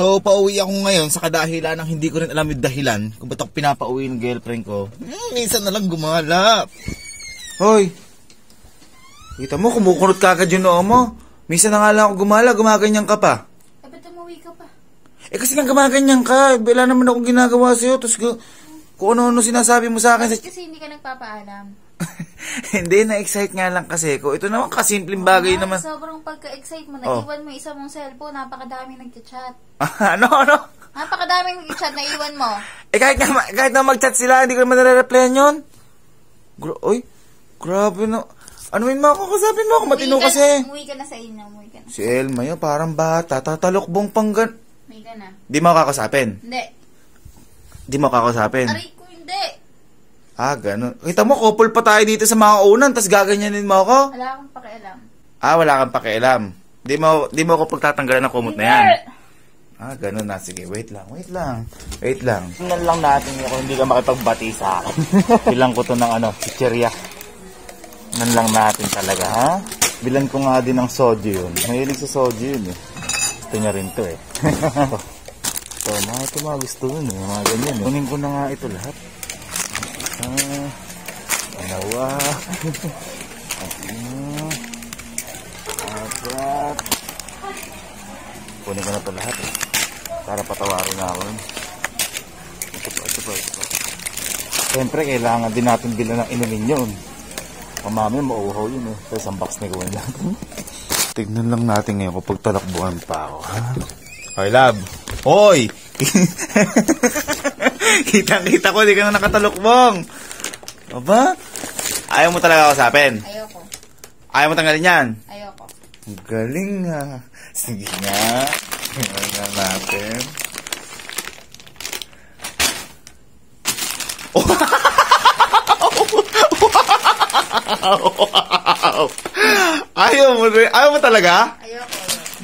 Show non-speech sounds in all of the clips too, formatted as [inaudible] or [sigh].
So, pauwi ako ngayon sa kadahilan ng hindi ko rin alam yung dahilan kung ba't ako pinapauwi ng girlfriend ko. Hmm, minsan na lang gumala. Hoy! Kita mo, kumukunot ka agad yung noo mo. Minsan na nga lang ako gumala, gumaganyan ka pa. Eh, ba't umuwi ka pa? Eh kasi nga gumaganyan ka, wala naman akong ginagawa sa'yo. Tapos kung ano-ano sinasabi mo sa akin. Sa... Kasi hindi ka nagpapaalam. [laughs] Hindi, na-excite nga lang kasi ko. Ito naman kasimpleng bagay Ah, naman. Sobrang pagka-excite mo, Oh. naiwan mo isa mong cellphone, napakadami nagchat-chat. [laughs] ano, ano? Napakadami nagchat na iwan mo. Eh kahit na, kahit na mag-chat sila, hindi ko naman nare-replyan yun. Gra- Oy, grabe no. Ano yun mga kakasapin mo ako, matino Umuwi ka kasi. Na, umuwi ka na sa inyo, umuwi ka na. Si Elma yun, parang bata, tatalokbong panggan. Umuwi ka na. Di mo kakasapin. Hindi. Di mo kakasapin. Aray. Ah, ganun. Kita mo, couple pa tayo dito sa mga unan, tas gaganyanin mo ako? Wala akong pakialam. Ah, wala kang pakialam. Di mo, di mo ako pagtatanggalan ng kumot na yan. Ah, ganun na. Sige, wait lang, wait lang. Wait lang. Tingnan lang natin kung hindi ka makipagbati sa akin. [laughs] Bilang ko to ng ano, chichirya. Nan lang natin talaga, ha? Bilan ko nga din ng soju yun. Mahilig sa soju yun eh. Gusto niya rin to eh. [laughs] so, mga ito mga gusto yun eh. Mga ganyan eh. Kunin ko na nga ito lahat. Ah, dalawa. Ano? Apat. Kunin ko na ito lahat eh. Para patawarin na ako. Ito pa, ito pa, ito pa. Siyempre, kailangan din natin bilan ng inumin yun. Mamami, mauuhaw yun eh. So, isang box na gawin [laughs] natin. Tignan lang natin ngayon kung pagtalakbuhan pa ako, ha? Hoy, love. Hoy! [laughs] [laughs] Kitang-kita ko, di ka na nakatalukbong. Aba? Ayaw mo talaga kausapin? Ayoko. Ayaw mo tanggalin yan? Ayoko. Ang galing nga. Sige nga. Tingnan nga natin. [laughs] Wow! Ayaw mo rin. Ayaw mo talaga? Ayoko.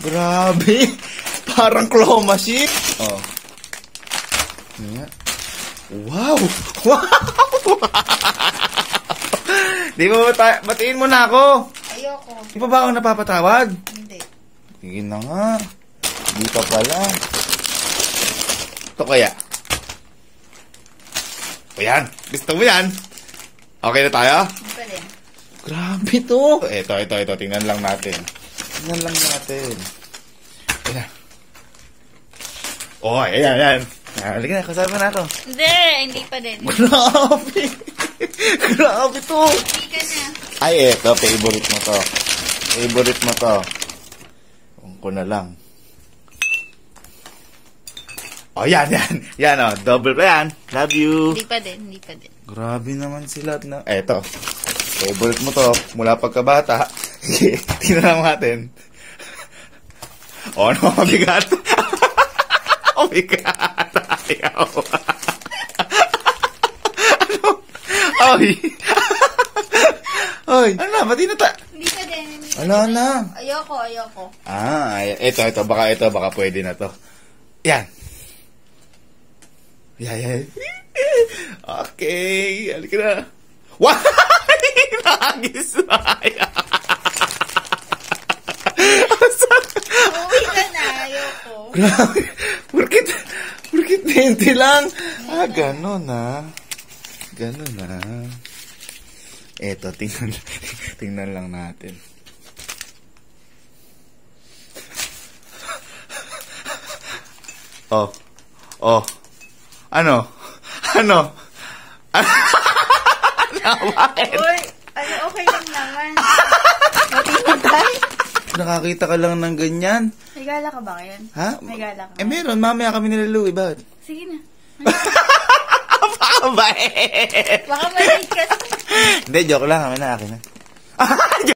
Grabe. Parang claw machine. Oh. Nga. Wow! [laughs] Wow! Di ba bata- batiin mo na ako? Ayoko. Di pa ba ako napapatawad? Hindi. Sige na nga. Di pa pala. Ito kaya. O yan. Gusto mo yan? Okay na tayo? Hindi pa rin. Grabe to. Ito, ito, ito. Tingnan lang natin. Tingnan lang natin. Ayan. Oh, ayan, ayan. Ah, Halika na, kasama na ako. Hindi, hindi pa din. Grabe. [laughs] Grabe to. Hindi ka na. Ay, eto, favorite mo to. Favorite mo to. Kung ko na lang. Oh, yan, yan. Yan, oh. Double pa yan. Love you. Hindi pa din, hindi pa din. Grabe naman sila na... Eto. Favorite mo to. Mula pagkabata. Sige, [laughs] tingnan natin. [laughs] Oh, ano? Mabigat. Mabigat. Ayaw. ano? Ay. Ay. Ano na? Ba't di na ta... Hindi pa din. Din. na. Ayoko, ayoko. Ah, ay- ito, ito. Baka ito. Baka pwede na to. Yan. Yan, yan. Okay. Halika na. Wow! Nagis [laughs] na. Uwi ka na, ayoko. Grabe. Burkit 20 lang. Ah, ganun na. Ganun na. Eto, tingnan, [laughs] tingnan lang natin. Oh. Oh. Ano? Ano? [laughs] ano? Bakit? Uy, ano, okay lang naman. [laughs] Nakakita ka lang ng ganyan. May gala ka ba ngayon? Ha? May gala ka. Eh, meron. Mamaya kami nila Louie. Bakit? Sige na. [laughs] Baka ba eh? Baka malate ka. Hindi, joke lang. Kami na akin na. [laughs]